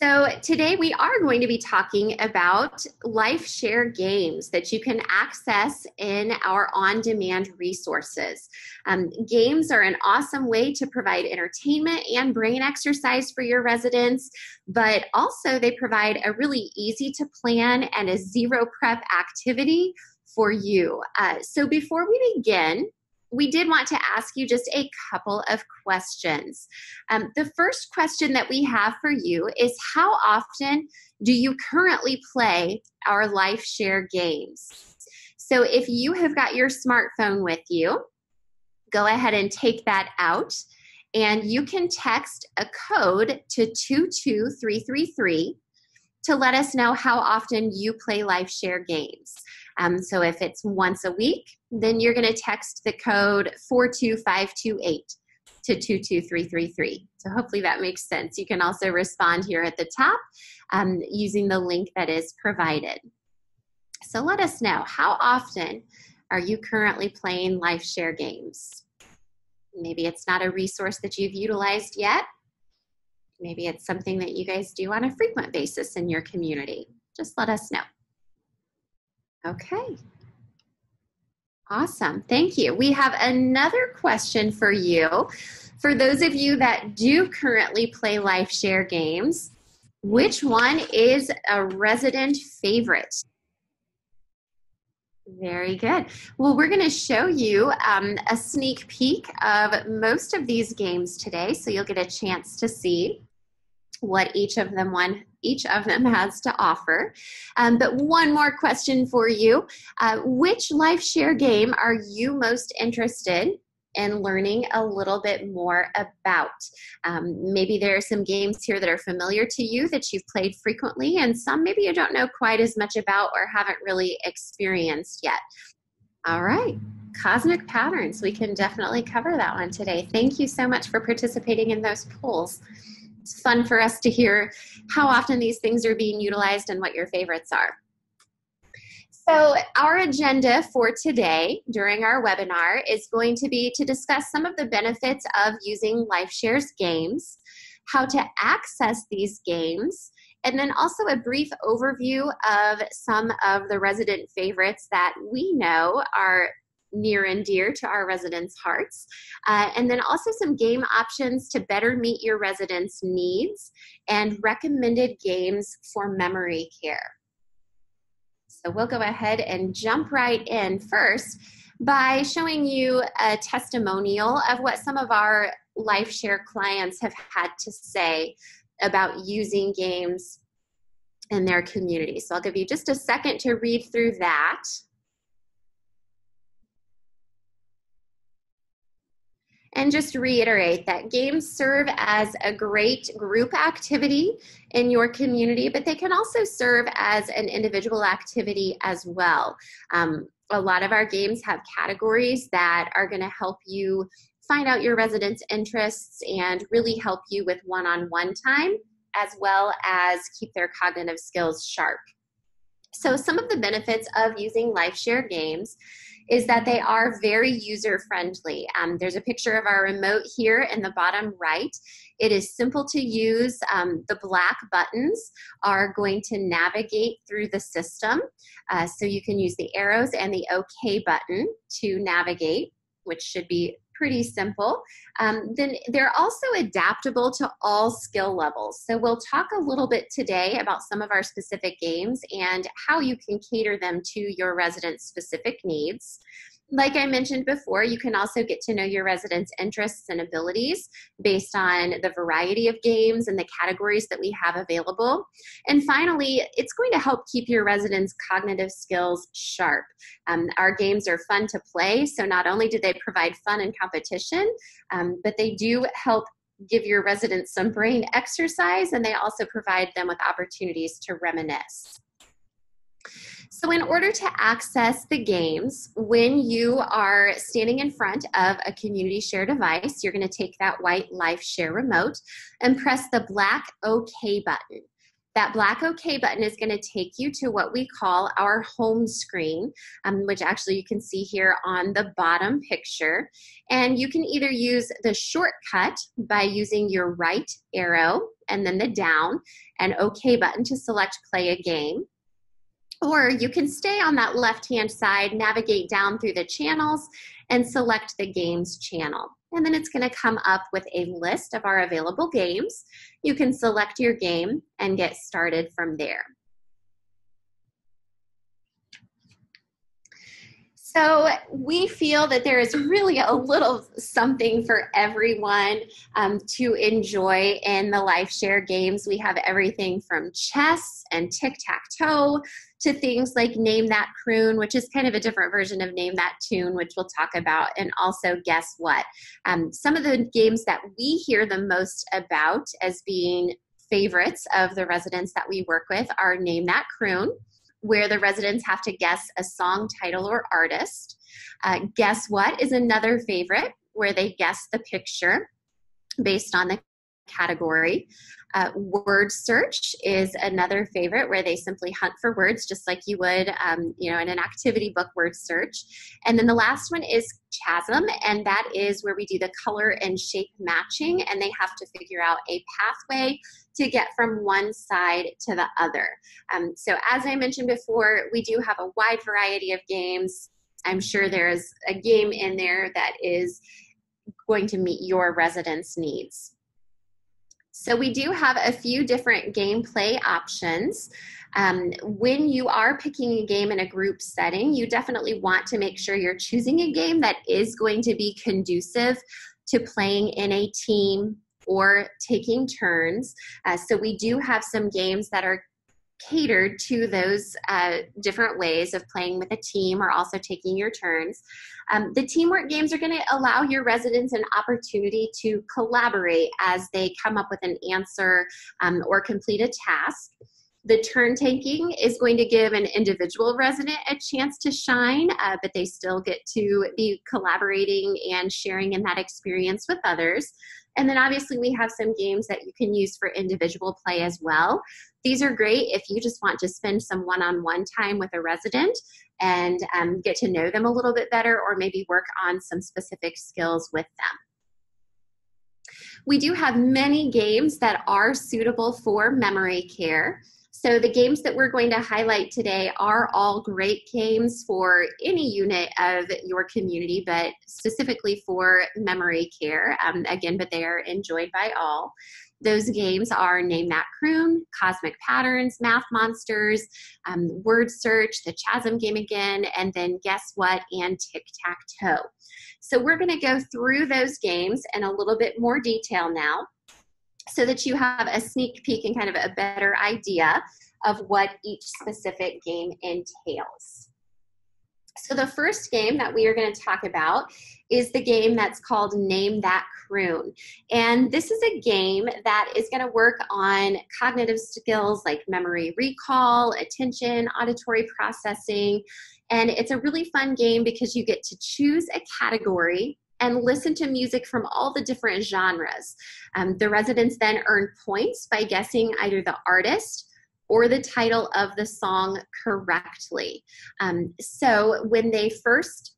So, today we are going to be talking about LifeShare games that you can access in our on demand resources. Um, games are an awesome way to provide entertainment and brain exercise for your residents, but also they provide a really easy to plan and a zero prep activity for you. Uh, so, before we begin, we did want to ask you just a couple of questions. Um, the first question that we have for you is How often do you currently play our LifeShare games? So if you have got your smartphone with you, go ahead and take that out. And you can text a code to 22333 to let us know how often you play LifeShare games. Um, so if it's once a week, then you're going to text the code 42528 to 22333. So hopefully that makes sense. You can also respond here at the top um, using the link that is provided. So let us know how often are you currently playing LifeShare games? Maybe it's not a resource that you've utilized yet. Maybe it's something that you guys do on a frequent basis in your community. Just let us know. Okay. Awesome. Thank you. We have another question for you. For those of you that do currently play LifeShare games, which one is a resident favorite? Very good. Well, we're going to show you um, a sneak peek of most of these games today, so you'll get a chance to see what each of them one each of them has to offer. Um, but one more question for you: uh, Which LifeShare game are you most interested in learning a little bit more about? Um, maybe there are some games here that are familiar to you that you've played frequently, and some maybe you don't know quite as much about or haven't really experienced yet. All right. Cosmic patterns. We can definitely cover that one today. Thank you so much for participating in those polls it's fun for us to hear how often these things are being utilized and what your favorites are. So, our agenda for today during our webinar is going to be to discuss some of the benefits of using LifeShare's games, how to access these games, and then also a brief overview of some of the resident favorites that we know are near and dear to our residents' hearts. Uh, and then also some game options to better meet your residents' needs and recommended games for memory care. So we'll go ahead and jump right in first by showing you a testimonial of what some of our LifeShare clients have had to say about using games in their community. So I'll give you just a second to read through that. And just reiterate that games serve as a great group activity in your community, but they can also serve as an individual activity as well. Um, a lot of our games have categories that are going to help you find out your residents' interests and really help you with one on one time, as well as keep their cognitive skills sharp. So, some of the benefits of using LifeShare games is that they are very user friendly. Um, there's a picture of our remote here in the bottom right. It is simple to use. Um, the black buttons are going to navigate through the system. Uh, so you can use the arrows and the OK button to navigate, which should be pretty simple. Um, then they're also adaptable to all skill levels. So we'll talk a little bit today about some of our specific games and how you can cater them to your residents' specific needs. Like I mentioned before, you can also get to know your residents' interests and abilities based on the variety of games and the categories that we have available. And finally, it's going to help keep your residents' cognitive skills sharp. Um, our games are fun to play, so not only do they provide fun and competition, um, but they do help give your residents some brain exercise and they also provide them with opportunities to reminisce. So, in order to access the games, when you are standing in front of a community share device, you're going to take that white LifeShare remote and press the black OK button. That black OK button is going to take you to what we call our home screen, um, which actually you can see here on the bottom picture. And you can either use the shortcut by using your right arrow and then the down and OK button to select play a game. Or you can stay on that left hand side, navigate down through the channels, and select the games channel. And then it's going to come up with a list of our available games. You can select your game and get started from there. So we feel that there is really a little something for everyone um, to enjoy in the LifeShare games. We have everything from chess and tic-tac-toe to things like Name That Croon, which is kind of a different version of Name That Tune, which we'll talk about, and also Guess What. Um, some of the games that we hear the most about as being favorites of the residents that we work with are Name That Croon where the residents have to guess a song title or artist. Uh, guess what is another favorite, where they guess the picture based on the category. Uh, word search is another favorite where they simply hunt for words just like you would, um, you know, in an activity book word search. And then the last one is chasm, and that is where we do the color and shape matching, and they have to figure out a pathway to get from one side to the other. Um, so, as I mentioned before, we do have a wide variety of games. I'm sure there's a game in there that is going to meet your residents' needs. So we do have a few different gameplay options. Um, when you are picking a game in a group setting, you definitely want to make sure you're choosing a game that is going to be conducive to playing in a team or taking turns. Uh, so we do have some games that are catered to those uh, different ways of playing with a team or also taking your turns. Um, the teamwork games are going to allow your residents an opportunity to collaborate as they come up with an answer um, or complete a task. The turn taking is going to give an individual resident a chance to shine, uh, but they still get to be collaborating and sharing in that experience with others. And then obviously we have some games that you can use for individual play as well. These are great if you just want to spend some one-on-one time with a resident and um, get to know them a little bit better or maybe work on some specific skills with them. We do have many games that are suitable for memory care. So the games that we're going to highlight today are all great games for any unit of your community, but specifically for memory care. Um, again, but they are enjoyed by all. Those games are Name That Croon, Cosmic Patterns, Math Monsters, um, Word Search, the Chasm game again, and then Guess What and Tic Tac Toe. So we're going to go through those games in a little bit more detail now so that you have a sneak peek and kind of a better idea of what each specific game entails. So the first game that we are going to talk about is the game that's called Name That Croon. And this is a game that is going to work on cognitive skills like memory recall, attention, auditory processing. And it's a really fun game because you get to choose a category and listen to music from all the different genres. Um, the residents then earn points by guessing either the artist or the title of the song correctly. Um, so when they first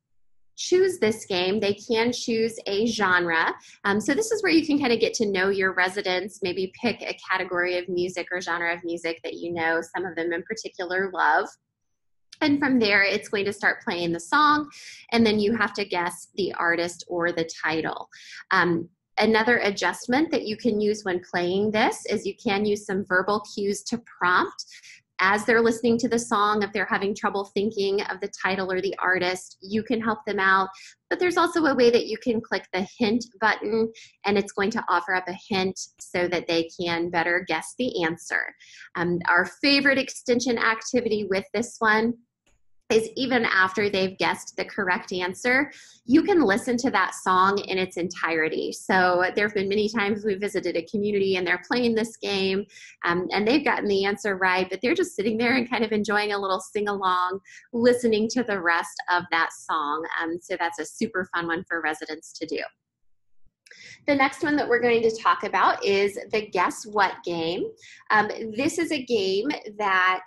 choose this game, they can choose a genre. Um, so this is where you can kind of get to know your residents, maybe pick a category of music or genre of music that you know some of them in particular love. And from there, it's going to start playing the song, and then you have to guess the artist or the title. Um, another adjustment that you can use when playing this is you can use some verbal cues to prompt as they're listening to the song, if they're having trouble thinking of the title or the artist, you can help them out. But there's also a way that you can click the hint button and it's going to offer up a hint so that they can better guess the answer. Um, our favorite extension activity with this one is even after they've guessed the correct answer, you can listen to that song in its entirety. So there have been many times we visited a community and they're playing this game um, and they've gotten the answer right, but they're just sitting there and kind of enjoying a little sing along, listening to the rest of that song. Um, so that's a super fun one for residents to do. The next one that we're going to talk about is the Guess What game. Um, this is a game that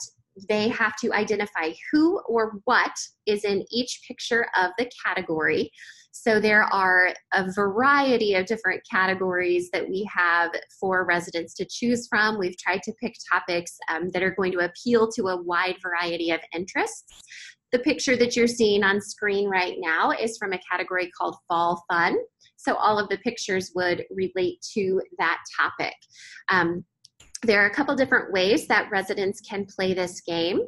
they have to identify who or what is in each picture of the category. So there are a variety of different categories that we have for residents to choose from. We've tried to pick topics um, that are going to appeal to a wide variety of interests. The picture that you're seeing on screen right now is from a category called Fall Fun. So all of the pictures would relate to that topic. Um, there are a couple different ways that residents can play this game.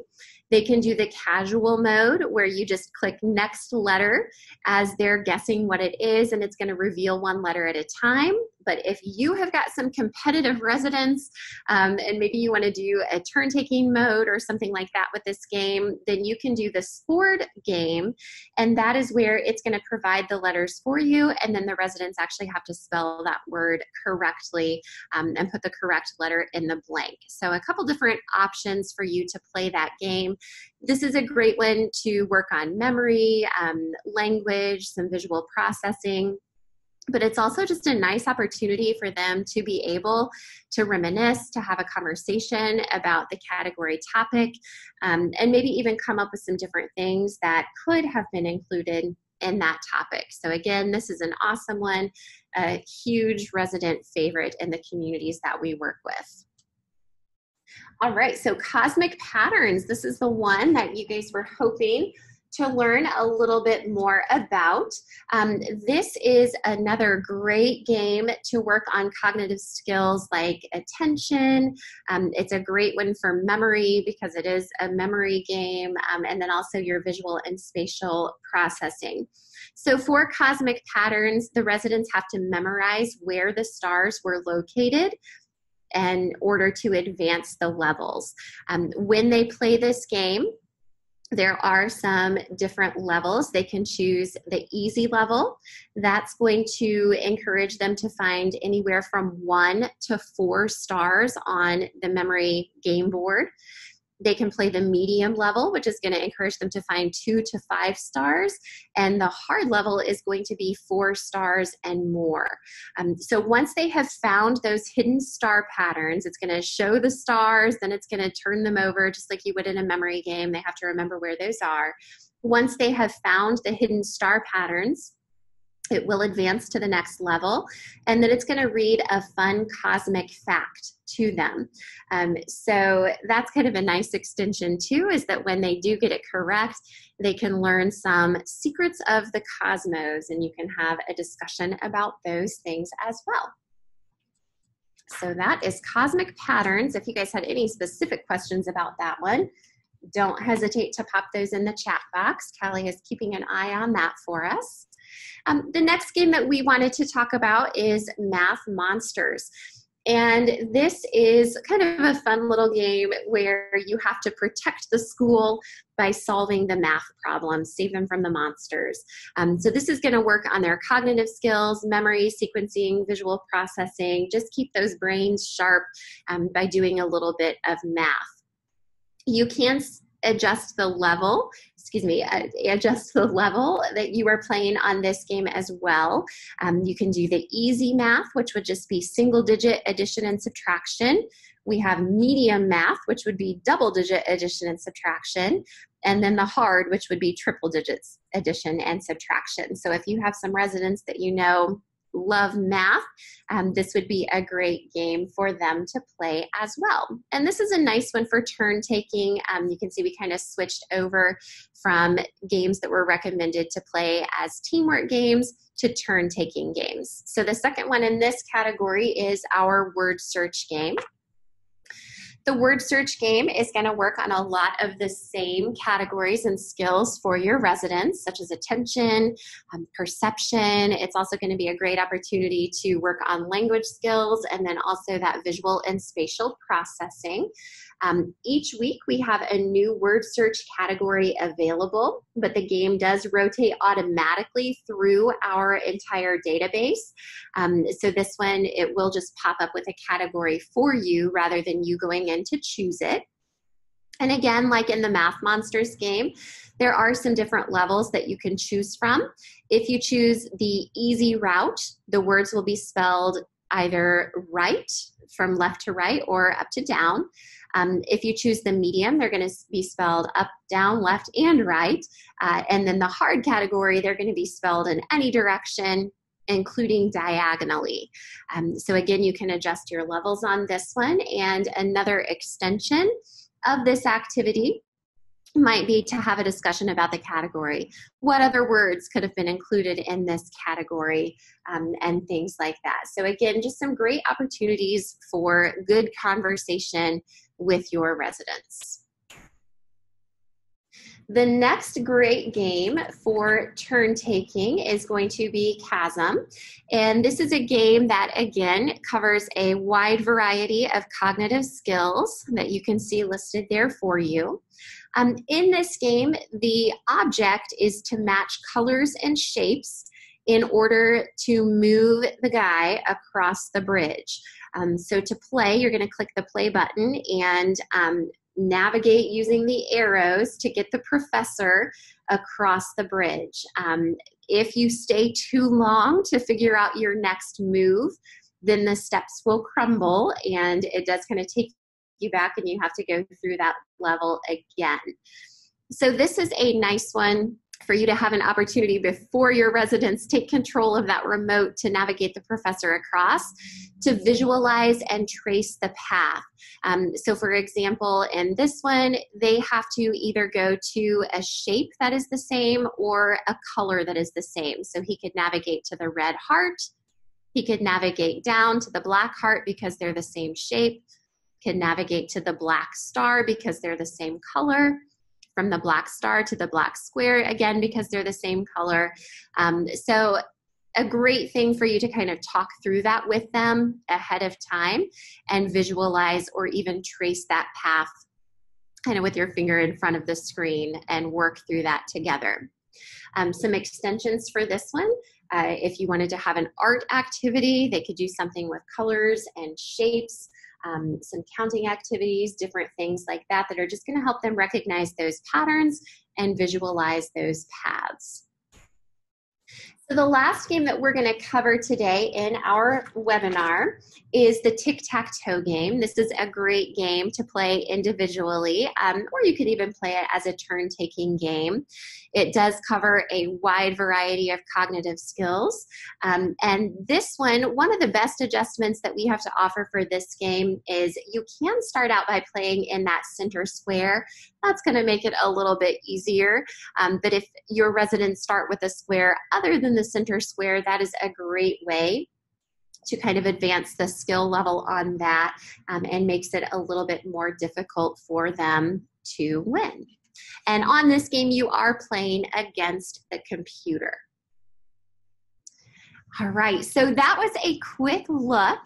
They can do the casual mode where you just click next letter as they're guessing what it is, and it's going to reveal one letter at a time. But if you have got some competitive residents um, and maybe you want to do a turn taking mode or something like that with this game, then you can do the scored game. And that is where it's going to provide the letters for you. And then the residents actually have to spell that word correctly um, and put the correct letter in the blank. So, a couple different options for you to play that game. This is a great one to work on memory, um, language, some visual processing but it's also just a nice opportunity for them to be able to reminisce, to have a conversation about the category topic, um, and maybe even come up with some different things that could have been included in that topic. So, again, this is an awesome one, a huge resident favorite in the communities that we work with. All right, so cosmic patterns. This is the one that you guys were hoping to learn a little bit more about. Um, this is another great game to work on cognitive skills like attention. Um, it's a great one for memory because it is a memory game, um, and then also your visual and spatial processing. So, for cosmic patterns, the residents have to memorize where the stars were located in order to advance the levels. Um, when they play this game, there are some different levels. They can choose the easy level. That's going to encourage them to find anywhere from one to four stars on the memory game board. They can play the medium level, which is going to encourage them to find two to five stars. And the hard level is going to be four stars and more. Um, so once they have found those hidden star patterns, it's going to show the stars, then it's going to turn them over just like you would in a memory game. They have to remember where those are. Once they have found the hidden star patterns, it will advance to the next level and then it's going to read a fun cosmic fact to them. Um, so that's kind of a nice extension too is that when they do get it correct they can learn some secrets of the cosmos and you can have a discussion about those things as well. So that is cosmic patterns. If you guys had any specific questions about that one don't hesitate to pop those in the chat box. Callie is keeping an eye on that for us um, the next game that we wanted to talk about is Math Monsters. And this is kind of a fun little game where you have to protect the school by solving the math problems, save them from the monsters. Um, so, this is going to work on their cognitive skills, memory, sequencing, visual processing, just keep those brains sharp um, by doing a little bit of math. You can adjust the level excuse me, uh, adjust the level that you are playing on this game as well. Um, you can do the easy math, which would just be single digit addition and subtraction. We have medium math, which would be double digit addition and subtraction. And then the hard, which would be triple digits addition and subtraction. So if you have some residents that you know love math, um, this would be a great game for them to play as well. And this is a nice one for turn taking. Um, you can see we kind of switched over from games that were recommended to play as teamwork games to turn taking games. So the second one in this category is our word search game. The word search game is going to work on a lot of the same categories and skills for your residents, such as attention, um, perception. It's also going to be a great opportunity to work on language skills and then also that visual and spatial processing. Um, each week we have a new word search category available, but the game does rotate automatically through our entire database. Um, so this one, it will just pop up with a category for you rather than you going in to choose it. And again, like in the Math Monsters game, there are some different levels that you can choose from. If you choose the easy route, the words will be spelled either right from left to right or up to down. Um, if you choose the medium, they're going to be spelled up, down, left, and right. Uh, and then the hard category, they're going to be spelled in any direction, including diagonally. Um, so again, you can adjust your levels on this one. And another extension of this activity might be to have a discussion about the category. What other words could have been included in this category um, and things like that. So, again, just some great opportunities for good conversation with your residents. The next great game for turn taking is going to be Chasm. And this is a game that, again, covers a wide variety of cognitive skills that you can see listed there for you. Um, in this game, the object is to match colors and shapes in order to move the guy across the bridge. Um, so to play, you're going to click the play button and um, navigate using the arrows to get the professor across the bridge. Um, if you stay too long to figure out your next move, then the steps will crumble and it does kind of take you back and you have to go through that level again. So, this is a nice one for you to have an opportunity before your residents take control of that remote to navigate the professor across to visualize and trace the path. Um, so, for example, in this one, they have to either go to a shape that is the same or a color that is the same. So, he could navigate to the red heart, he could navigate down to the black heart because they're the same shape, can navigate to the black star because they're the same color from the black star to the black square again because they're the same color. Um, so a great thing for you to kind of talk through that with them ahead of time and visualize or even trace that path kind of with your finger in front of the screen and work through that together. Um, some extensions for this one uh, if you wanted to have an art activity they could do something with colors and shapes um, some counting activities, different things like that, that are just going to help them recognize those patterns and visualize those paths. So the last game that we're going to cover today in our webinar is the tic-tac-toe game. This is a great game to play individually, um, or you could even play it as a turn-taking game. It does cover a wide variety of cognitive skills. Um, and this one, one of the best adjustments that we have to offer for this game is you can start out by playing in that center square. That's going to make it a little bit easier. Um, but if your residents start with a square other than the center square, that is a great way to kind of advance the skill level on that um, and makes it a little bit more difficult for them to win. And on this game, you are playing against the computer. All right, so that was a quick look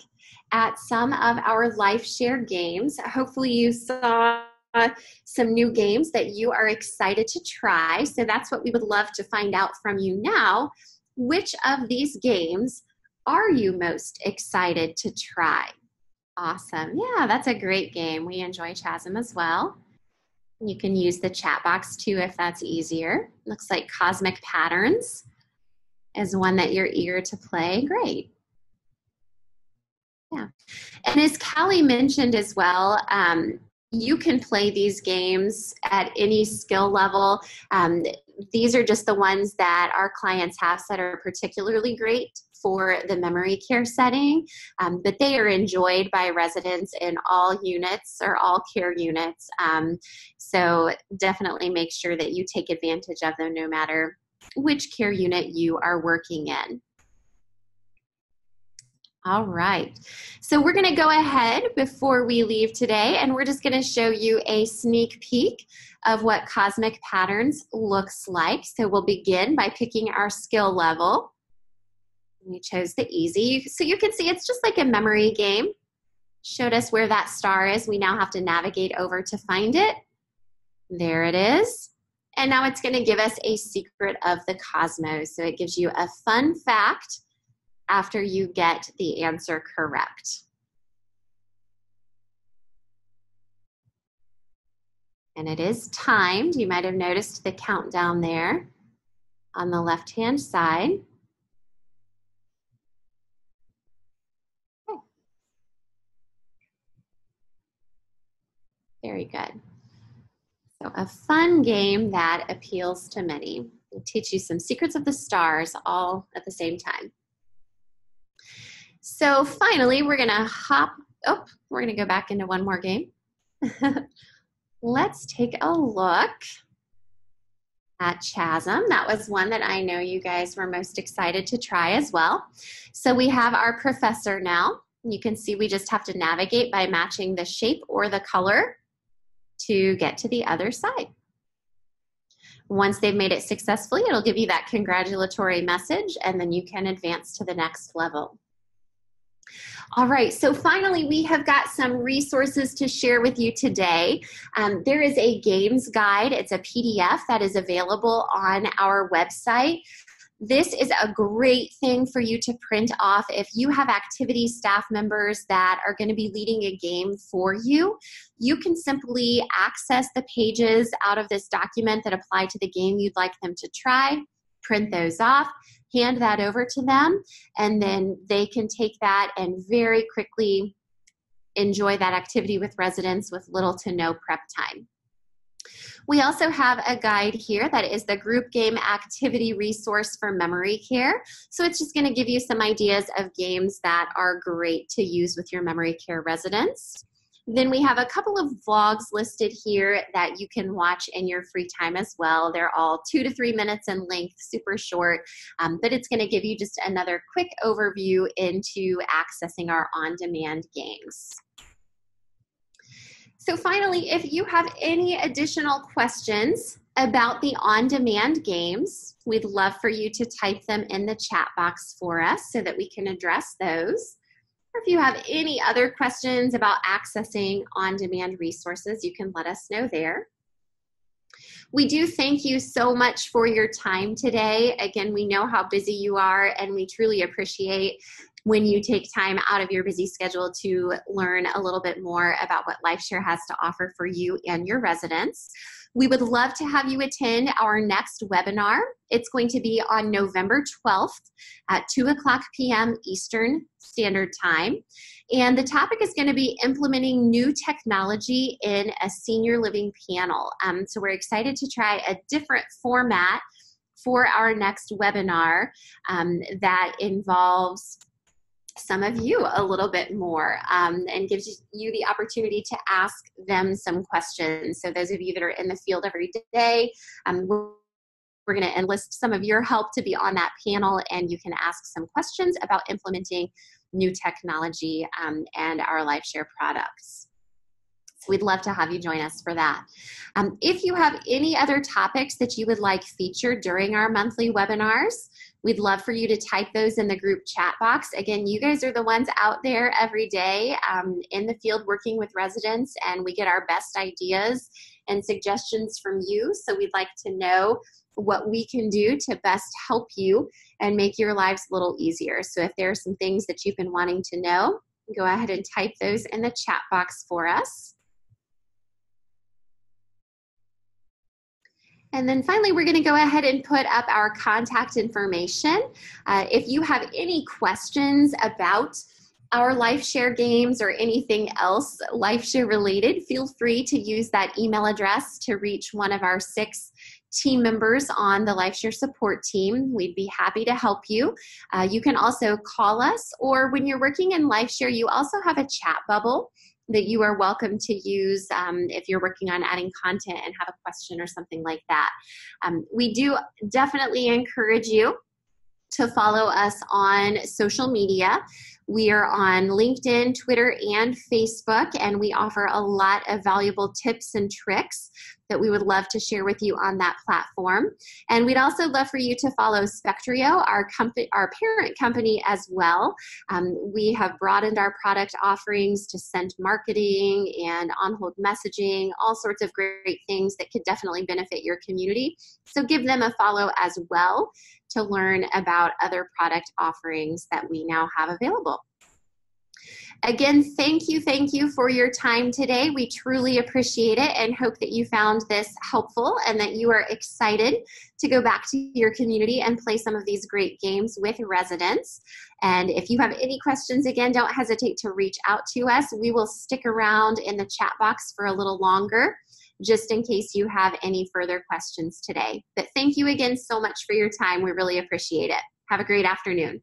at some of our LifeShare games. Hopefully, you saw some new games that you are excited to try. So that's what we would love to find out from you now. Which of these games are you most excited to try? Awesome. Yeah, that's a great game. We enjoy Chasm as well. You can use the chat box too if that's easier. Looks like Cosmic Patterns is one that you're eager to play. Great. Yeah. And as Callie mentioned as well, um, you can play these games at any skill level. Um, these are just the ones that our clients have that are particularly great for the memory care setting, um, but they are enjoyed by residents in all units or all care units. Um, so definitely make sure that you take advantage of them no matter which care unit you are working in. All right. So we're going to go ahead before we leave today and we're just going to show you a sneak peek of what Cosmic Patterns looks like. So we'll begin by picking our skill level. We chose the easy. So you can see it's just like a memory game. Showed us where that star is. We now have to navigate over to find it. There it is. And now it's going to give us a secret of the cosmos. So it gives you a fun fact after you get the answer correct. And it is timed. You might have noticed the countdown there on the left-hand side. Okay. Very good. So a fun game that appeals to many. It'll teach you some secrets of the stars all at the same time. So finally, we're gonna hop, oh, we're gonna go back into one more game. Let's take a look at Chasm. That was one that I know you guys were most excited to try as well. So we have our professor now. You can see we just have to navigate by matching the shape or the color to get to the other side. Once they've made it successfully, it'll give you that congratulatory message and then you can advance to the next level. All right, so finally, we have got some resources to share with you today. Um, there is a games guide, it's a PDF that is available on our website. This is a great thing for you to print off if you have activity staff members that are going to be leading a game for you. You can simply access the pages out of this document that apply to the game you'd like them to try, print those off, hand that over to them, and then they can take that and very quickly enjoy that activity with residents with little to no prep time. We also have a guide here that is the group game activity resource for memory care. So it's just going to give you some ideas of games that are great to use with your memory care residents. Then we have a couple of vlogs listed here that you can watch in your free time as well. They're all two to three minutes in length, super short, um, but it's going to give you just another quick overview into accessing our on-demand games. So finally, if you have any additional questions about the on-demand games, we'd love for you to type them in the chat box for us so that we can address those. Or if you have any other questions about accessing on-demand resources, you can let us know there. We do thank you so much for your time today. Again, we know how busy you are, and we truly appreciate when you take time out of your busy schedule to learn a little bit more about what LifeShare has to offer for you and your residents. We would love to have you attend our next webinar. It's going to be on November 12th at 2 o'clock p.m. Eastern Standard Time. And the topic is going to be implementing new technology in a senior living panel. Um, so we're excited to try a different format for our next webinar um, that involves some of you a little bit more um, and gives you the opportunity to ask them some questions. So, those of you that are in the field every day, um, we're going to enlist some of your help to be on that panel, and you can ask some questions about implementing new technology um, and our LifeShare products. So we'd love to have you join us for that. Um, if you have any other topics that you would like featured during our monthly webinars, We'd love for you to type those in the group chat box. Again, you guys are the ones out there every day um, in the field working with residents, and we get our best ideas and suggestions from you. So we'd like to know what we can do to best help you and make your lives a little easier. So if there are some things that you've been wanting to know, go ahead and type those in the chat box for us. And then finally, we're going to go ahead and put up our contact information. Uh, if you have any questions about our LifeShare games or anything else LifeShare related, feel free to use that email address to reach one of our six team members on the LifeShare support team. We'd be happy to help you. Uh, you can also call us, or when you're working in LifeShare, you also have a chat bubble that you are welcome to use um, if you're working on adding content and have a question or something like that. Um, we do definitely encourage you to follow us on social media. We are on LinkedIn, Twitter, and Facebook, and we offer a lot of valuable tips and tricks that we would love to share with you on that platform. And we'd also love for you to follow Spectrio, our company, our parent company as well. Um, we have broadened our product offerings to scent marketing and on-hold messaging, all sorts of great things that could definitely benefit your community. So give them a follow as well to learn about other product offerings that we now have available. Again, thank you, thank you for your time today. We truly appreciate it and hope that you found this helpful and that you are excited to go back to your community and play some of these great games with residents. And if you have any questions, again, don't hesitate to reach out to us. We will stick around in the chat box for a little longer just in case you have any further questions today. But thank you again so much for your time. We really appreciate it. Have a great afternoon.